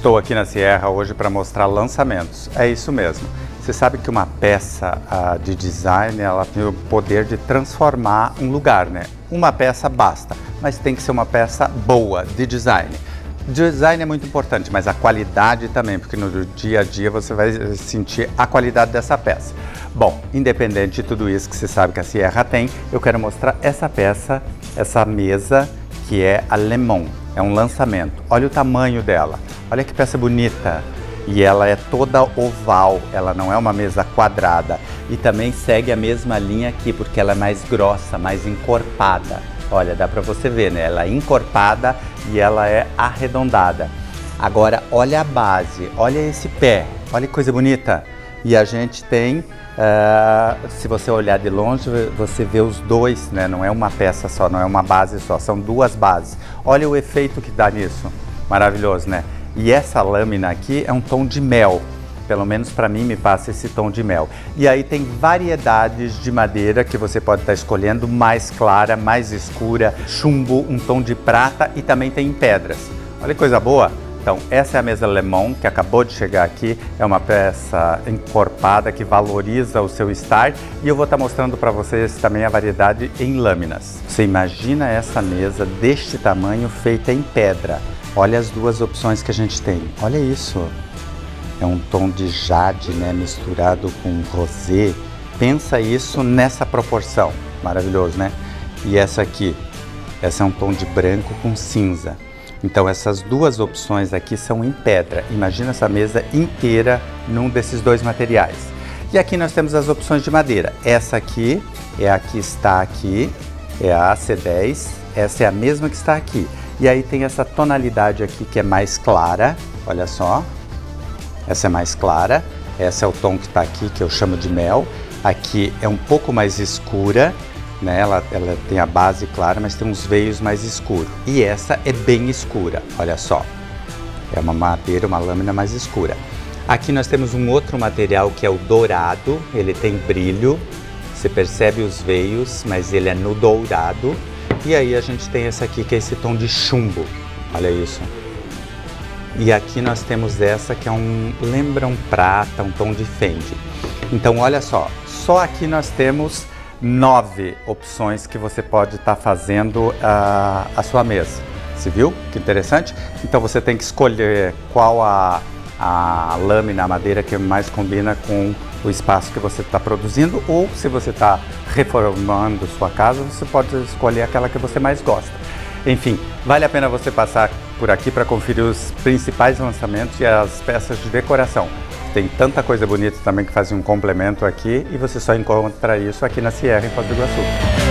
Estou aqui na Sierra hoje para mostrar lançamentos. É isso mesmo. Você sabe que uma peça uh, de design ela tem o poder de transformar um lugar, né? Uma peça basta, mas tem que ser uma peça boa de design. Design é muito importante, mas a qualidade também, porque no dia a dia você vai sentir a qualidade dessa peça. Bom, independente de tudo isso que você sabe que a Sierra tem, eu quero mostrar essa peça, essa mesa que é a Lemon. É um lançamento. Olha o tamanho dela. Olha que peça bonita. E ela é toda oval, ela não é uma mesa quadrada. E também segue a mesma linha aqui, porque ela é mais grossa, mais encorpada. Olha, dá para você ver, né? Ela é encorpada e ela é arredondada. Agora, olha a base, olha esse pé, olha que coisa bonita. E a gente tem Uh, se você olhar de longe, você vê os dois, né? não é uma peça só, não é uma base só, são duas bases. Olha o efeito que dá nisso, maravilhoso, né? E essa lâmina aqui é um tom de mel, pelo menos para mim me passa esse tom de mel. E aí tem variedades de madeira que você pode estar tá escolhendo, mais clara, mais escura, chumbo, um tom de prata e também tem pedras. Olha que coisa boa! Então, essa é a mesa Lemon, que acabou de chegar aqui. É uma peça encorpada que valoriza o seu estar. E eu vou estar mostrando para vocês também a variedade em lâminas. Você imagina essa mesa deste tamanho feita em pedra. Olha as duas opções que a gente tem. Olha isso. É um tom de jade, né, misturado com rosé. Pensa isso nessa proporção. Maravilhoso, né? E essa aqui, essa é um tom de branco com cinza. Então essas duas opções aqui são em pedra. Imagina essa mesa inteira num desses dois materiais. E aqui nós temos as opções de madeira. Essa aqui é a que está aqui, é a AC10. Essa é a mesma que está aqui. E aí tem essa tonalidade aqui que é mais clara, olha só. Essa é mais clara. Essa é o tom que está aqui, que eu chamo de mel. Aqui é um pouco mais escura né? Ela, ela tem a base clara, mas tem uns veios mais escuros. E essa é bem escura, olha só. É uma madeira, uma lâmina mais escura. Aqui nós temos um outro material que é o dourado, ele tem brilho, você percebe os veios, mas ele é no dourado. E aí a gente tem esse aqui que é esse tom de chumbo, olha isso. E aqui nós temos essa que é um, lembra um prata, um tom de fende. Então olha só, só aqui nós temos nove opções que você pode estar tá fazendo a, a sua mesa. Você viu? Que interessante? Então você tem que escolher qual a, a lâmina, a madeira que mais combina com o espaço que você está produzindo ou se você está reformando sua casa, você pode escolher aquela que você mais gosta. Enfim, vale a pena você passar por aqui para conferir os principais lançamentos e as peças de decoração. Tem tanta coisa bonita também que faz um complemento aqui e você só encontra isso aqui na Sierra, em Foz do Iguaçu.